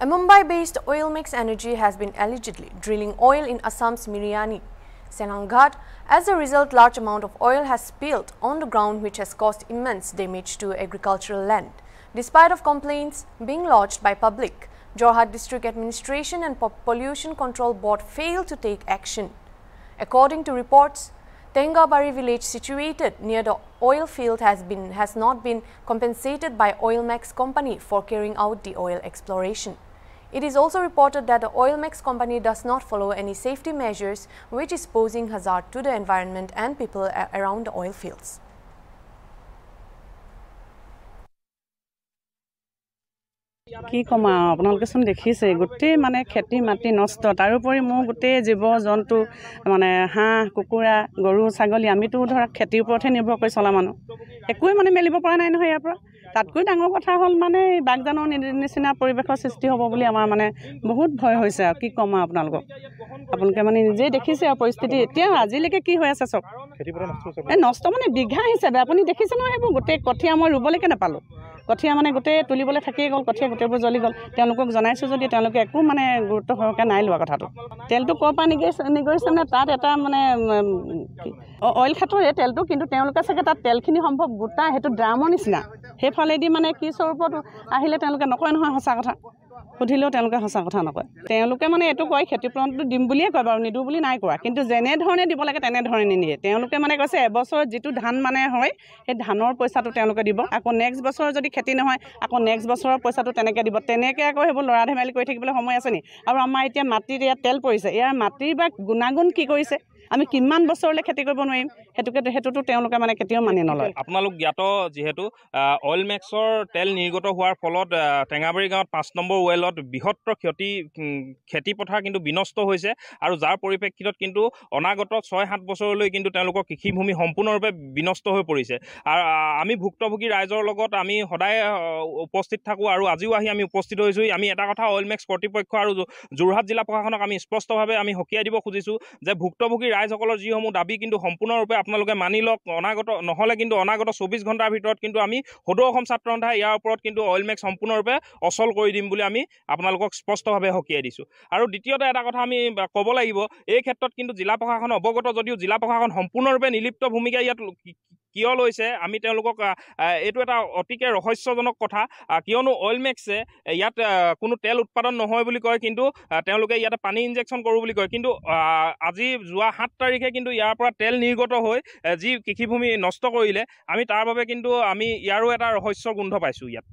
A Mumbai-based oil mix energy has been allegedly drilling oil in Assam's Miriani, Senanghat. As a result, large amount of oil has spilled on the ground which has caused immense damage to agricultural land. Despite of complaints being lodged by public, Jorhat District Administration and Pollution Control Board failed to take action. According to reports, Tengabari village situated near the oil field has, been, has not been compensated by oil Oilmax company for carrying out the oil exploration. It is also reported that the Oilmax company does not follow any safety measures which is posing hazard to the environment and people around the oil fields. কি ক'ম আৰু আপোনালোকেচোন দেখিছে গোটেই মানে খেতি মাটি নষ্ট তাৰোপৰি মোৰ গোটেই জীৱ জন্তু মানে হাঁহ কুকুৰা গৰু ছাগলী আমিতো ধৰক খেতিৰ ওপৰতহে নিৰ্ভৰ কৰি চলা মানুহ একোৱে মানে মেলিব পৰা নাই নহয় ইয়াৰ পৰা তাতকৈ ডাঙৰ কথা হ'ল মানে বাগজানৰ নিচিনা পৰিৱেশৰ সৃষ্টি হ'ব বুলি আমাৰ মানে বহুত ভয় হৈছে আৰু। কি ক'ম আৰু আপোনালোকক? আপোনালোকে মানে নিজেই দেখিছে আৰু পৰিস্থিতি। এতিয়া আজিলৈকে কি হৈ আছে চব এই নষ্ট মানে বিঘা হিচাপে। আপুনি দেখিছে নহয় সেইবোৰ গোটেই কঠীয়া মই ৰুবলৈকে নাপালোঁ। কঠীয়া মানে গোটেই তুলিবলৈ থাকিয়ে গ'ল কঠীয়া গোটেইবোৰ জ্বলি গ'ল। তেওঁলোকক জনাইছোঁ যদি তেওঁলোকে একো মানে গুৰুত্ব সহকাৰে নাই লোৱা কথাটো। তেলটো ক'ৰ পৰা নিগৰিছে নিগৰিছে মানে তাত এটা মানে অইল ক্ষেত্ৰৰে তেলটো কিন্তু তেওঁলোকে চাগে তাত তেলখিনি সম্ভৱ গোটা সেইটো ড্ৰামৰ নিচিনা। সেইফালেদি মানে কি স্বৰূপত আহিলে তেওঁলোকে নকয় নহয় সঁচা কথা। সুধিলেও তেওঁলোকে সঁচা কথা নকয়। তেওঁলোকে মানে এইটো কয় ক্ষতিপূৰণটো দিম বুলিয়ে কয় বাৰু নিদিওঁ বুলি নাই কোৱা। কিন্তু যেনেধৰণে দিব লাগে তেনেধৰণে নিদিয়ে তেওঁলোকে মানে কৈছে এবছৰত যিটো ধান মানে হয় সেই ধানৰ পইচাটো তেওঁলোকে দিব। আকৌ নেক্সট বছৰ যদি খেতি নহয় আকৌ নেক্সট বছৰৰ পইচাটো তেনেকৈ দিব। তেনেকৈ আকৌ সেইবোৰ ল'ৰা ধেমালি কৰি থাকিবলৈ সময় আছে নি? আৰু আমাৰ এতিয়া মাটিত ইয়াত তেল পৰিছে। ইয়াৰ মাটিৰ বা গুণাগুণ কি কৰিছে? আমি কিমান বছৰলৈ খেতি কৰিব নোৱাৰিম? সেইটোকে সেইটোতো তেওঁলোকে মানে কেতিয়াও মানি নলয়। আপোনালোক জ্ঞাত যিহেতু অইল মেক্সৰ তেল নিৰ্গত হোৱাৰ ফলত টেঙাবাৰী গাঁৱত পাঁচ নম্বৰ ৱেলত বৃহত্তৰ ক্ষতি খেতি পথাৰ কিন্তু বিনষ্ট হৈছে আৰু যাৰ পৰিপ্ৰেক্ষিতত কিন্তু অনাগত ছয় সাত বছৰলৈ কিন্তু তেওঁলোকৰ কৃষিভূমি সম্পূৰ্ণৰূপে বিনষ্ট হৈ পৰিছে। আৰু আমি ভুক্তভোগী ৰাইজৰ লগত আমি সদায় উপস্থিত থাকোঁ আৰু আজিও আহি আমি উপস্থিত হৈছোঁ। আমি এটা কথা অইল মেক্স কৰ্তৃপক্ষ আৰু যোৰহাট জিলা প্ৰশাসনক আমি স্পষ্টভাৱে আমি সকীয়াই দিব খুজিছোঁ যে ভুক্তভোগী ৰাইজসকলৰ যিসমূহ দাবী কিন্তু সম্পূৰ্ণৰূপে আপোনালোকে মানি লওক অনাগত নহ'লে কিন্তু অনাগত চৌবিছ ঘণ্টাৰ ভিতৰত কিন্তু আমি সদৌ অসম ছাত্ৰ সন্থাই ইয়াৰ ওপৰত কিন্তু অইল মেক্স সম্পূৰ্ণৰূপে অচল কৰি দিম বুলি আমি আপোনালোকক স্পষ্টভাৱে সকীয়াই দিছোঁ। আৰু দ্বিতীয়তে এটা কথা আমি ক'ব লাগিব এই ক্ষেত্ৰত কিন্তু জিলা প্ৰশাসন অৱগত যদিও জিলা প্ৰশাসন সম্পূৰ্ণৰূপে নিলিপ্ত ভূমিকা ইয়াত কিয় লৈছে আমি তেওঁলোকক এইটো এটা অতিকে ৰহস্যজনক কথা কিয়নো অইল মেক্সে ইয়াত কোনো তেল উৎপাদন নহয় বুলি কয় কিন্তু তেওঁলোকে ইয়াতে পানী ইনজেকশ্যন কৰোঁ বুলি কয়। কিন্তু আজি যোৱা সাত তাৰিখে কিন্তু ইয়াৰ পৰা তেল নিৰ্গত হৈ যি কৃষিভূমি নষ্ট কৰিলে আমি তাৰ বাবে কিন্তু আমি ইয়াৰো এটা ৰহস্যৰ গোন্ধ পাইছোঁ ইয়াত।